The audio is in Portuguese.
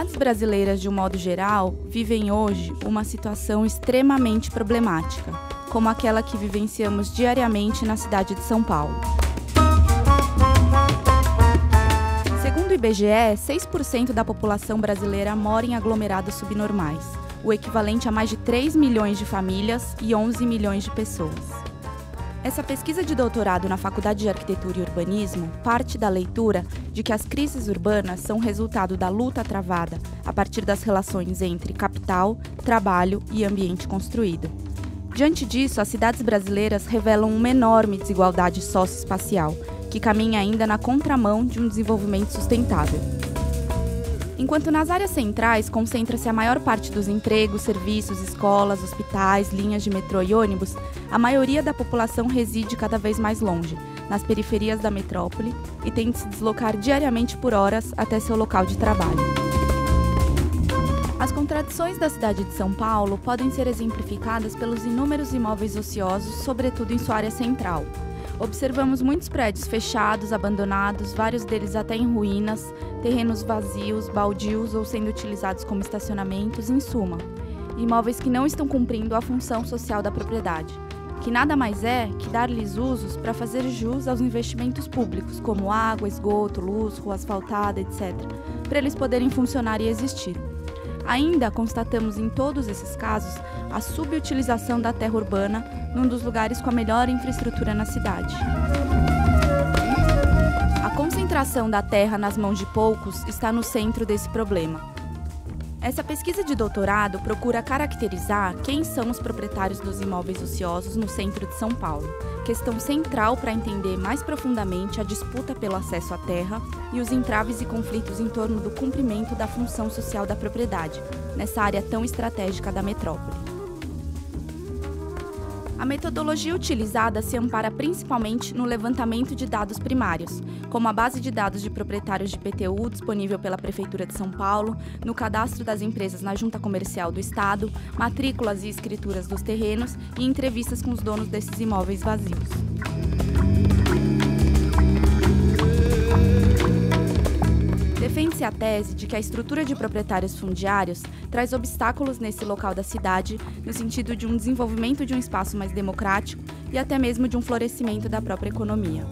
cidades brasileiras, de um modo geral, vivem hoje uma situação extremamente problemática, como aquela que vivenciamos diariamente na cidade de São Paulo. Segundo o IBGE, 6% da população brasileira mora em aglomerados subnormais, o equivalente a mais de 3 milhões de famílias e 11 milhões de pessoas. Essa pesquisa de doutorado na Faculdade de Arquitetura e Urbanismo parte da leitura de que as crises urbanas são resultado da luta travada a partir das relações entre capital, trabalho e ambiente construído. Diante disso, as cidades brasileiras revelam uma enorme desigualdade socioespacial, que caminha ainda na contramão de um desenvolvimento sustentável. Enquanto nas áreas centrais concentra-se a maior parte dos empregos, serviços, escolas, hospitais, linhas de metrô e ônibus, a maioria da população reside cada vez mais longe, nas periferias da metrópole, e tem de se deslocar diariamente por horas até seu local de trabalho. As contradições da cidade de São Paulo podem ser exemplificadas pelos inúmeros imóveis ociosos, sobretudo em sua área central, Observamos muitos prédios fechados, abandonados, vários deles até em ruínas, terrenos vazios, baldios ou sendo utilizados como estacionamentos, em suma, imóveis que não estão cumprindo a função social da propriedade, que nada mais é que dar-lhes usos para fazer jus aos investimentos públicos, como água, esgoto, luz, rua asfaltada, etc., para eles poderem funcionar e existir. Ainda constatamos em todos esses casos a subutilização da terra urbana num dos lugares com a melhor infraestrutura na cidade. A concentração da terra nas mãos de poucos está no centro desse problema. Essa pesquisa de doutorado procura caracterizar quem são os proprietários dos imóveis ociosos no centro de São Paulo, questão central para entender mais profundamente a disputa pelo acesso à terra e os entraves e conflitos em torno do cumprimento da função social da propriedade, nessa área tão estratégica da metrópole. A metodologia utilizada se ampara principalmente no levantamento de dados primários, como a base de dados de proprietários de PTU disponível pela Prefeitura de São Paulo, no cadastro das empresas na Junta Comercial do Estado, matrículas e escrituras dos terrenos e entrevistas com os donos desses imóveis vazios. Defende-se a tese de que a estrutura de proprietários fundiários traz obstáculos nesse local da cidade, no sentido de um desenvolvimento de um espaço mais democrático e até mesmo de um florescimento da própria economia.